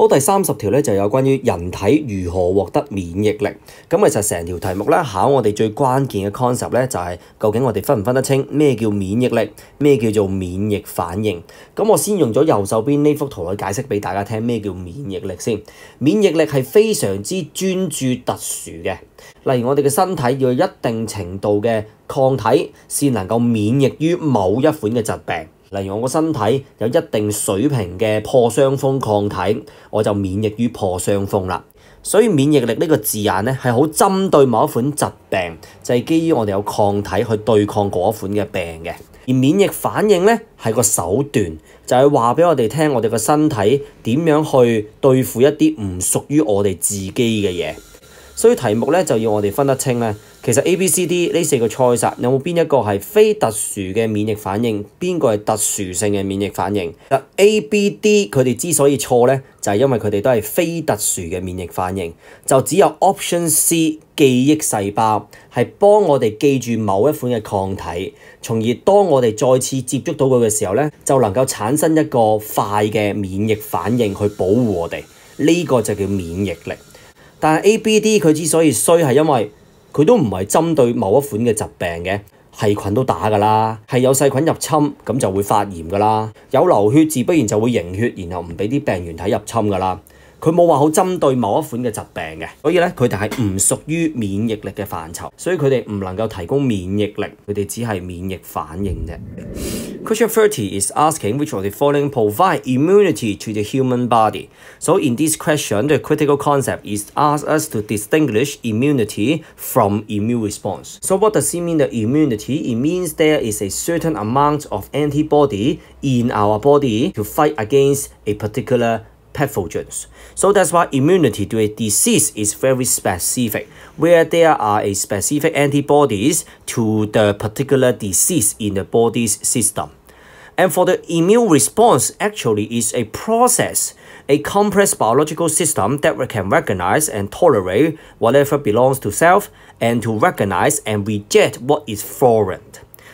好，第三十條咧就有關於人體如何獲得免疫力。咁其實成條題目咧考我哋最關鍵嘅 concept 咧就係、究竟我哋分唔分得清咩叫免疫力，咩叫做免疫反應。咁我先用咗右手邊呢幅圖去解釋俾大家聽咩叫免疫力先。免疫力係非常之專注特殊嘅，例如我哋嘅身體要有一定程度嘅抗體，先能夠免疫於某一款嘅疾病。例如我個身體有一定水平嘅破傷風抗體，我就免疫於破傷風啦。所以免疫力呢個字眼咧係好針對某一款疾病，就係基於我哋有抗體去對抗嗰款嘅病嘅。而免疫反應咧係個手段，就係話俾我哋聽，我哋個身體點樣去對付一啲唔屬於我哋自己嘅嘢。所以題目咧就要我哋分得清咧， 其實 A、B、C、D 呢四個賽殺有冇邊一個係非特殊嘅免疫反應，邊個係特殊性嘅免疫反應？嗱 A、B、D 佢哋之所以錯咧，就係因為佢哋都係非特殊嘅免疫反應，就只有 Option C 記憶細胞係幫我哋記住某一款嘅抗體，從而當我哋再次接觸到佢嘅時候咧，就能夠產生一個快嘅免疫反應去保護我哋，呢個就叫免疫力。但係 A、B、D 佢之所以衰係因為佢都唔係針對某一款嘅疾病嘅，細菌都打㗎啦，係有細菌入侵咁就會發炎㗎啦，有流血自不然就會凝血，然後唔俾啲病原體入侵㗎啦。佢冇話好針對某一款嘅疾病嘅，所以咧佢哋係唔屬於免疫力嘅範疇，所以佢哋唔能夠提供免疫力，佢哋只係免疫反應啫。Question thirty is asking which of the following provide immunity to the human body. So in this question, the critical concept is ask us to distinguish immunity from immune response. So what does it mean the immunity? It means there is a certain amount of antibody in our body to fight against a particular pathogens. So that's why immunity to a disease is very specific, where there are a specific antibodies to the particular disease in the body's system. And for the immune response, actually is a process, a complex biological system that we can recognize and tolerate whatever belongs to self and to recognize and reject what is foreign.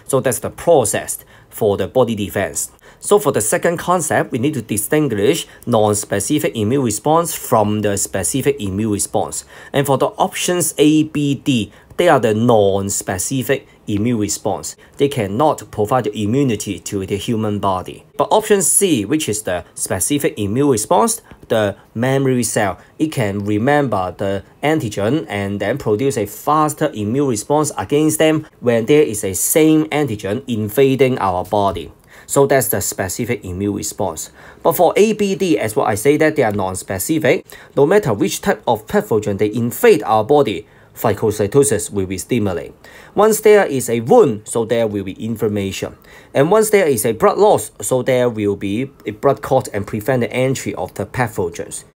So that's the process for the body defense. So for the second concept, we need to distinguish non-specific immune response from the specific immune response. And for the options A, B, D, they are the non-specific immune response. They cannot provide the immunity to the human body. But option C, which is the specific immune response, the memory cell, it can remember the antigen and then produce a faster immune response against them when there is a same antigen invading our body. So that's the specific immune response. But for ABD, as what I say that they are non-specific, no matter which type of pathogen they invade our body, phagocytosis will be stimulated. Once there is a wound, so there will be inflammation. And once there is a blood loss, so there will be a blood clot and prevent the entry of the pathogens.